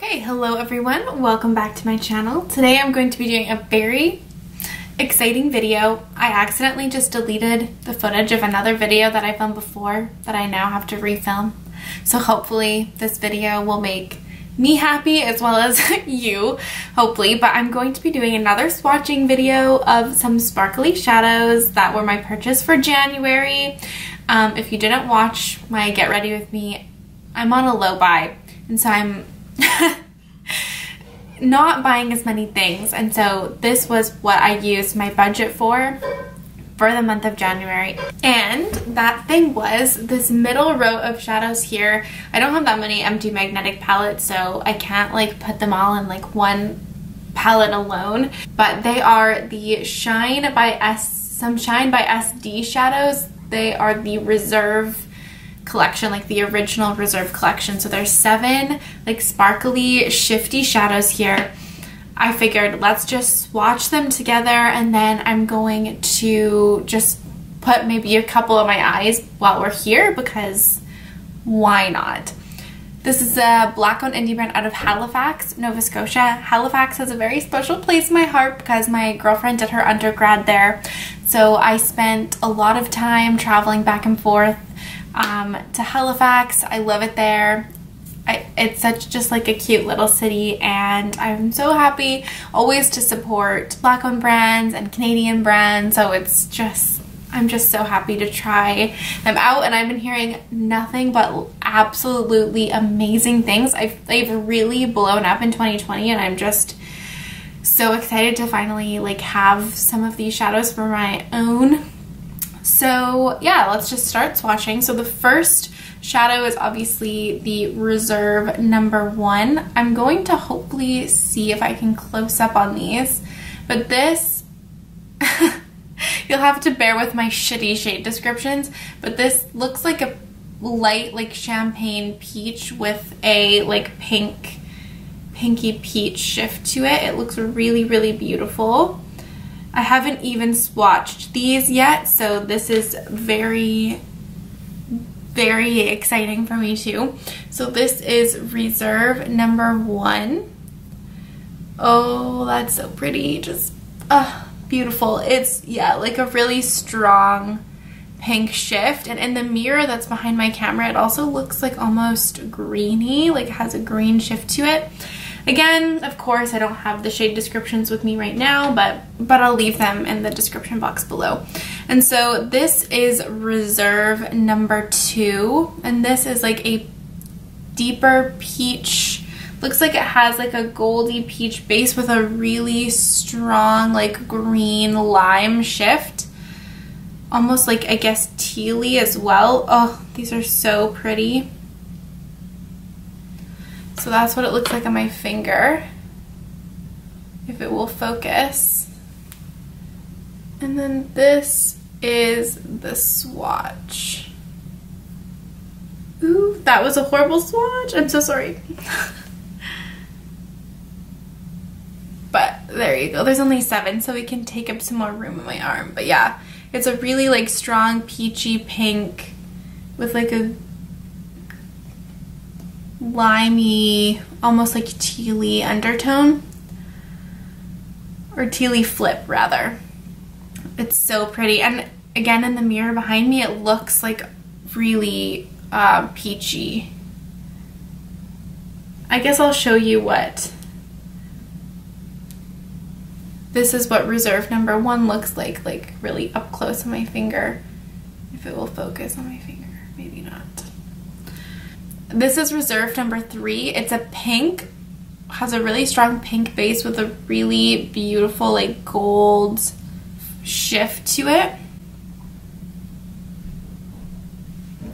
Okay, hello everyone. Welcome back to my channel. Today I'm going to be doing a very exciting video. I accidentally just deleted the footage of another video that I filmed before that I now have to refilm. So hopefully this video will make me happy as well as you, hopefully. But I'm going to be doing another swatching video of some sparkly shadows that were my purchase for January. Um, if you didn't watch my Get Ready With Me, I'm on a low buy. And so I'm not buying as many things and so this was what I used my budget for for the month of January. And that thing was this middle row of shadows here. I don't have that many empty magnetic palettes so I can't like put them all in like one palette alone. But they are the Shine by S some Shine by SD shadows. They are the reserve collection, like the original Reserve collection. So there's seven like sparkly, shifty shadows here. I figured let's just swatch them together and then I'm going to just put maybe a couple of my eyes while we're here because why not? This is a black owned indie brand out of Halifax, Nova Scotia. Halifax has a very special place in my heart because my girlfriend did her undergrad there. So I spent a lot of time traveling back and forth um, to Halifax. I love it there. I, it's such just like a cute little city and I'm so happy always to support black owned brands and Canadian brands so it's just I'm just so happy to try them out and I've been hearing nothing but absolutely amazing things. I've, they've really blown up in 2020 and I'm just so excited to finally like have some of these shadows for my own so yeah, let's just start swatching. So the first shadow is obviously the Reserve number one. I'm going to hopefully see if I can close up on these, but this, you'll have to bear with my shitty shade descriptions, but this looks like a light like champagne peach with a like pink, pinky peach shift to it. It looks really, really beautiful. I haven't even swatched these yet, so this is very, very exciting for me too. So this is Reserve number one. Oh, that's so pretty. Just, uh, beautiful. It's, yeah, like a really strong pink shift. And in the mirror that's behind my camera, it also looks like almost greeny, like has a green shift to it. Again, of course, I don't have the shade descriptions with me right now, but, but I'll leave them in the description box below. And so this is Reserve number two, and this is like a deeper peach. Looks like it has like a goldy peach base with a really strong like green lime shift. Almost like I guess tealy as well. Oh these are so pretty so that's what it looks like on my finger, if it will focus. And then this is the swatch. Ooh, that was a horrible swatch. I'm so sorry. but there you go. There's only seven, so we can take up some more room in my arm. But yeah, it's a really like strong peachy pink with like a limey, almost like tealy undertone. Or tealy flip, rather. It's so pretty. And again, in the mirror behind me, it looks like really uh, peachy. I guess I'll show you what this is what reserve number one looks like, like really up close on my finger. If it will focus on my finger. This is reserve number three. It's a pink, has a really strong pink base with a really beautiful like gold shift to it.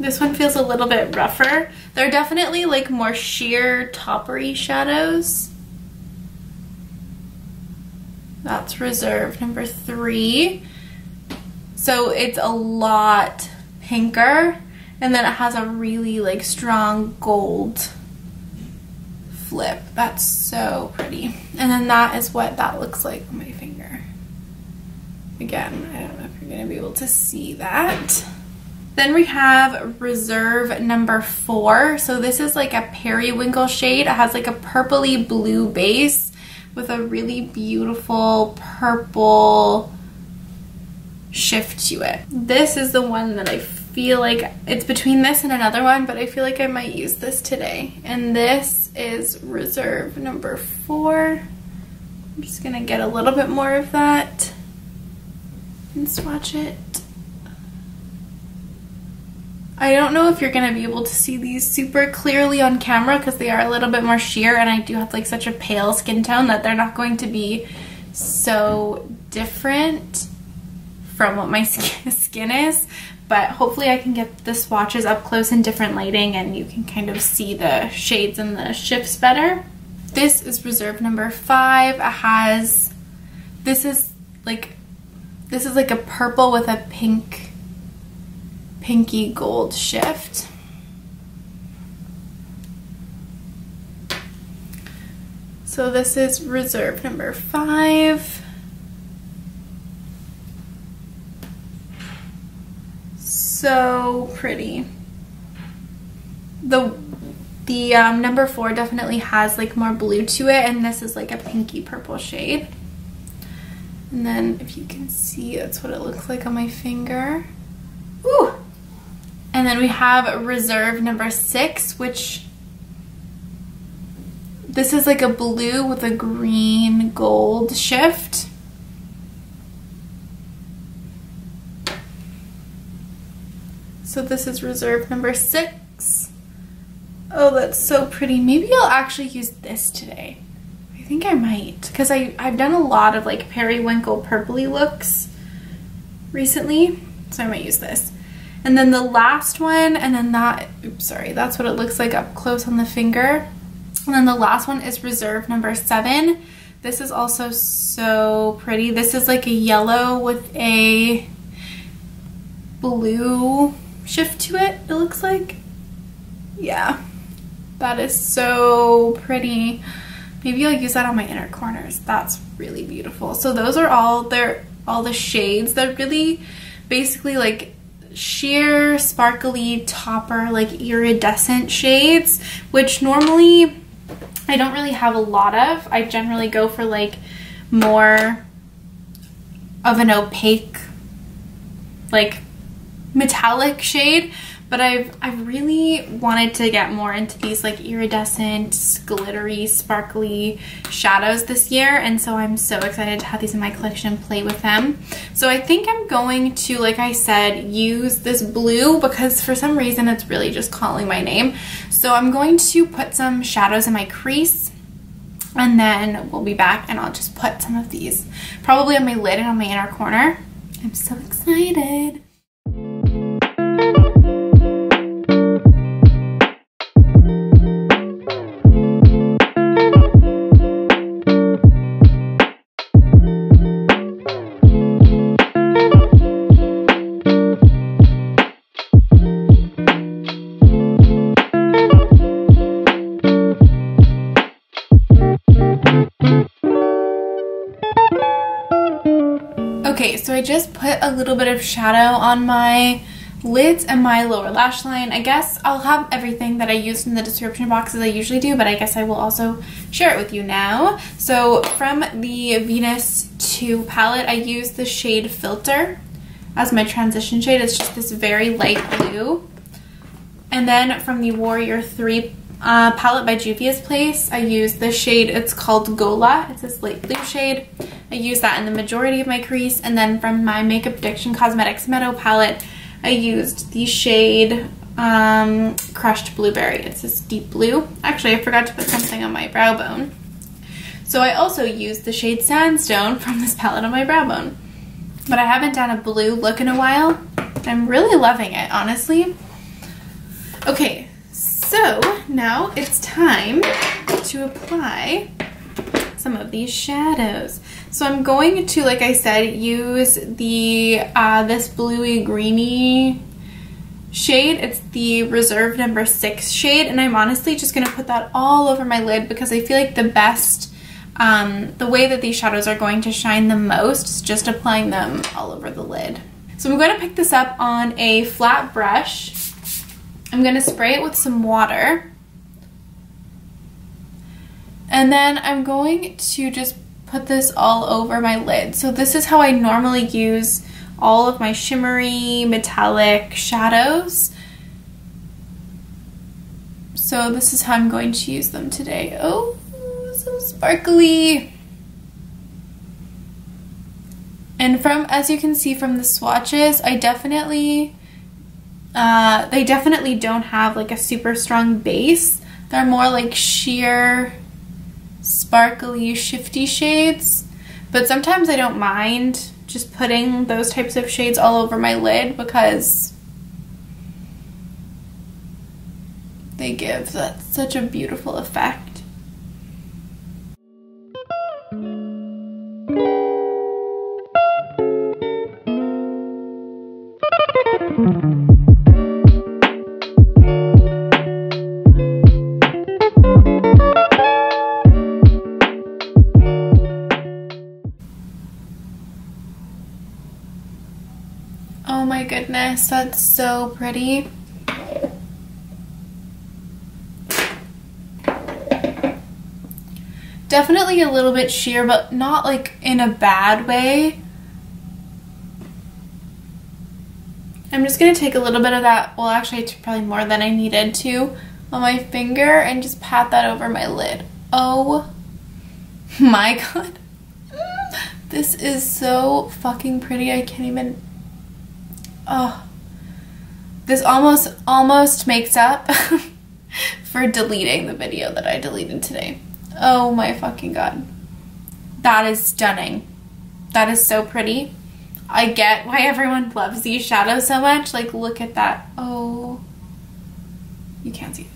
This one feels a little bit rougher. They're definitely like more sheer toppery shadows. That's reserve number three. So it's a lot pinker and then it has a really like strong gold flip. That's so pretty. And then that is what that looks like on my finger. Again, I don't know if you're gonna be able to see that. Then we have Reserve number four. So this is like a periwinkle shade. It has like a purpley blue base with a really beautiful purple shift to it. This is the one that I feel like it's between this and another one, but I feel like I might use this today. And this is Reserve number four. I'm just gonna get a little bit more of that and swatch it. I don't know if you're going to be able to see these super clearly on camera because they are a little bit more sheer and I do have like such a pale skin tone that they're not going to be so different from what my skin is but hopefully I can get the swatches up close in different lighting and you can kind of see the shades and the shifts better. This is reserve number five. It has, this is like, this is like a purple with a pink, pinky gold shift. So this is reserve number five. So pretty. The the um, number four definitely has like more blue to it and this is like a pinky purple shade. And then if you can see, that's what it looks like on my finger. Ooh! And then we have Reserve number six, which this is like a blue with a green gold shift. So this is Reserve number six. Oh, that's so pretty. Maybe I'll actually use this today. I think I might because I've done a lot of like periwinkle purpley looks recently. So I might use this. And then the last one, and then that, oops, sorry, that's what it looks like up close on the finger. And then the last one is Reserve number seven. This is also so pretty. This is like a yellow with a blue shift to it, it looks like. Yeah. That is so pretty. Maybe I'll use that on my inner corners. That's really beautiful. So those are all they're all the shades. They're really basically like sheer sparkly topper like iridescent shades which normally I don't really have a lot of. I generally go for like more of an opaque like metallic shade but I've I've really wanted to get more into these like iridescent, glittery, sparkly shadows this year and so I'm so excited to have these in my collection play with them. So I think I'm going to, like I said, use this blue because for some reason it's really just calling my name. So I'm going to put some shadows in my crease and then we'll be back and I'll just put some of these probably on my lid and on my inner corner. I'm so excited. Okay, so I just put a little bit of shadow on my lids and my lower lash line. I guess I'll have everything that I used in the description box as I usually do, but I guess I will also share it with you now. So from the Venus 2 palette, I used the shade Filter as my transition shade. It's just this very light blue. And then from the Warrior 3 uh, palette by Juvia's Place, I use the shade, it's called Gola. It's this light blue shade. I use that in the majority of my crease. And then from my Makeup Addiction Cosmetics Meadow palette, I used the shade um, Crushed Blueberry. It's this deep blue. Actually, I forgot to put something on my brow bone. So I also used the shade Sandstone from this palette on my brow bone. But I haven't done a blue look in a while. I'm really loving it, honestly. Okay, so now it's time to apply some of these shadows. So I'm going to, like I said, use the uh, this bluey greeny shade. It's the Reserve number six shade. And I'm honestly just going to put that all over my lid because I feel like the best, um, the way that these shadows are going to shine the most is just applying them all over the lid. So I'm going to pick this up on a flat brush. I'm going to spray it with some water. And then I'm going to just put this all over my lid. So this is how I normally use all of my shimmery metallic shadows. So this is how I'm going to use them today. Oh, so sparkly. And from, as you can see from the swatches, I definitely, uh, they definitely don't have like a super strong base. They're more like sheer sparkly, shifty shades. But sometimes I don't mind just putting those types of shades all over my lid because they give that such a beautiful effect. Goodness, that's so pretty. Definitely a little bit sheer, but not like in a bad way. I'm just going to take a little bit of that, well actually probably more than I needed to, on my finger and just pat that over my lid. Oh my god. This is so fucking pretty. I can't even Oh, this almost, almost makes up for deleting the video that I deleted today. Oh my fucking god. That is stunning. That is so pretty. I get why everyone loves these shadows so much. Like, look at that. Oh, you can't see it.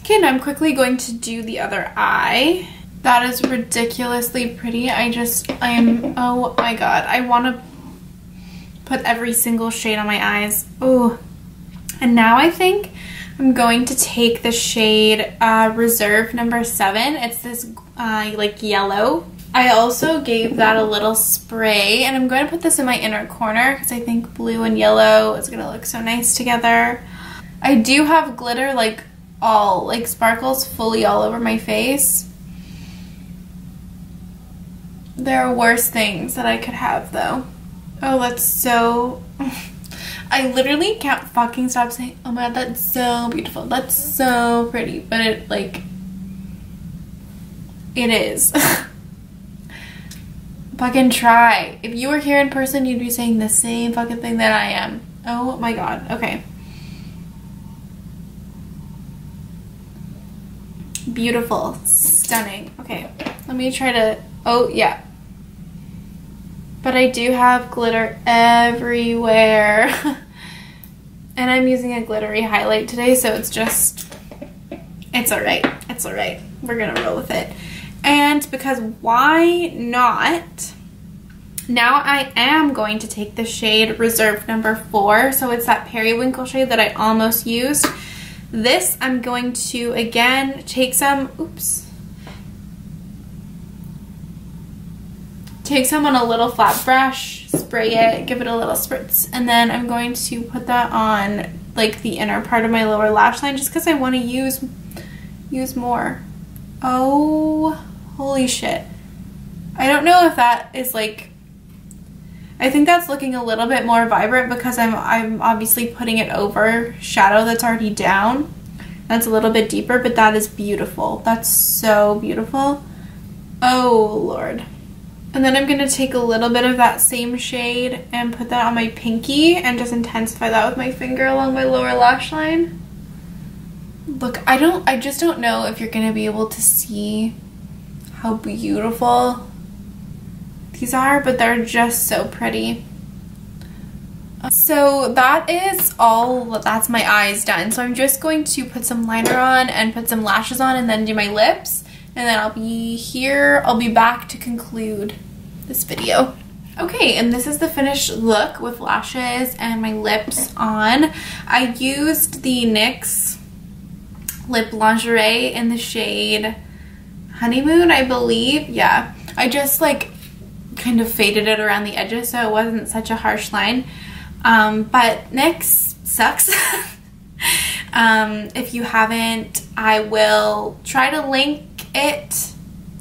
Okay, now I'm quickly going to do the other eye. That is ridiculously pretty. I just, I am, oh my god. I want to put every single shade on my eyes. Oh, and now I think I'm going to take the shade uh, Reserve number seven. It's this uh, like yellow. I also gave that a little spray and I'm going to put this in my inner corner because I think blue and yellow is going to look so nice together. I do have glitter like all, like sparkles fully all over my face. There are worse things that I could have though. Oh, that's so... I literally can't fucking stop saying, oh my god, that's so beautiful. That's so pretty. But it, like, it is. fucking try. If you were here in person, you'd be saying the same fucking thing that I am. Oh my god. Okay. Beautiful. Stunning. Okay. Let me try to... Oh, yeah. But I do have glitter everywhere. and I'm using a glittery highlight today, so it's just, it's alright. It's alright. We're gonna roll with it. And because why not? Now I am going to take the shade Reserve number four. So it's that periwinkle shade that I almost used. This I'm going to, again, take some, oops, take some on a little flat brush, spray it, give it a little spritz, and then I'm going to put that on like the inner part of my lower lash line just because I want to use use more. Oh, holy shit. I don't know if that is like I think that's looking a little bit more vibrant because I'm I'm obviously putting it over shadow that's already down. That's a little bit deeper, but that is beautiful. That's so beautiful. Oh, Lord. And then I'm going to take a little bit of that same shade and put that on my pinky and just intensify that with my finger along my lower lash line. Look, I don't, I just don't know if you're going to be able to see how beautiful these are, but they're just so pretty. So that is all, that's my eyes done. So I'm just going to put some liner on and put some lashes on and then do my lips and then I'll be here, I'll be back to conclude this video. Okay, and this is the finished look with lashes and my lips on. I used the NYX Lip Lingerie in the shade Honeymoon, I believe. Yeah, I just like kind of faded it around the edges so it wasn't such a harsh line. Um, but NYX sucks. um, if you haven't, I will try to link it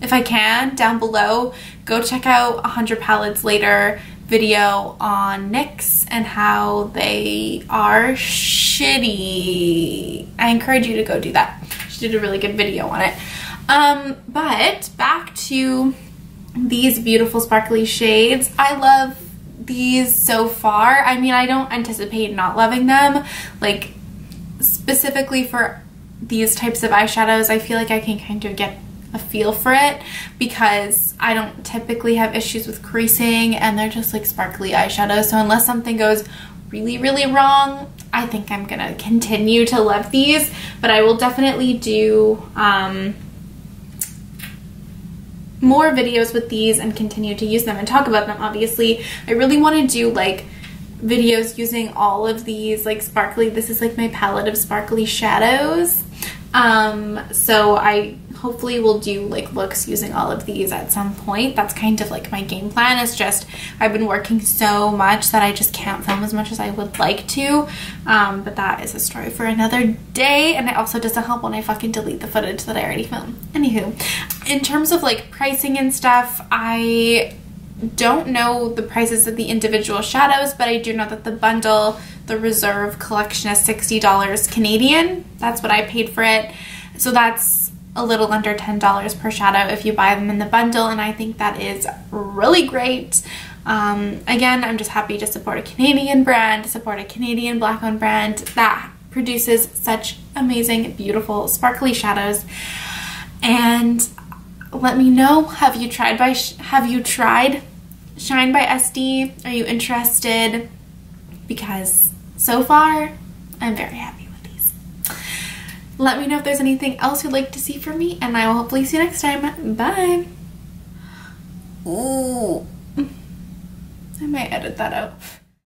if I can down below. Go check out 100 Palettes Later video on NYX and how they are shitty. I encourage you to go do that. She did a really good video on it. Um, but back to these beautiful sparkly shades. I love these so far. I mean, I don't anticipate not loving them. Like, specifically for these types of eyeshadows, I feel like I can kind of get a feel for it because I don't typically have issues with creasing and they're just like sparkly eyeshadows. So unless something goes really, really wrong, I think I'm gonna continue to love these, but I will definitely do um, more videos with these and continue to use them and talk about them obviously. I really want to do like videos using all of these like sparkly, this is like my palette of sparkly shadows. Um, so I hopefully we'll do like looks using all of these at some point. That's kind of like my game plan. It's just I've been working so much that I just can't film as much as I would like to. Um, but that is a story for another day. And it also doesn't help when I fucking delete the footage that I already filmed. Anywho, in terms of like pricing and stuff, I don't know the prices of the individual shadows, but I do know that the bundle, the Reserve collection is $60 Canadian. That's what I paid for it. So that's a little under $10 per shadow if you buy them in the bundle and I think that is really great. Um, again, I'm just happy to support a Canadian brand, support a Canadian black owned brand that produces such amazing, beautiful, sparkly shadows. And let me know, have you tried by have you tried Shine by SD? Are you interested? Because so far, I'm very happy. Let me know if there's anything else you'd like to see from me, and I will hopefully see you next time. Bye! Ooh. I might edit that out.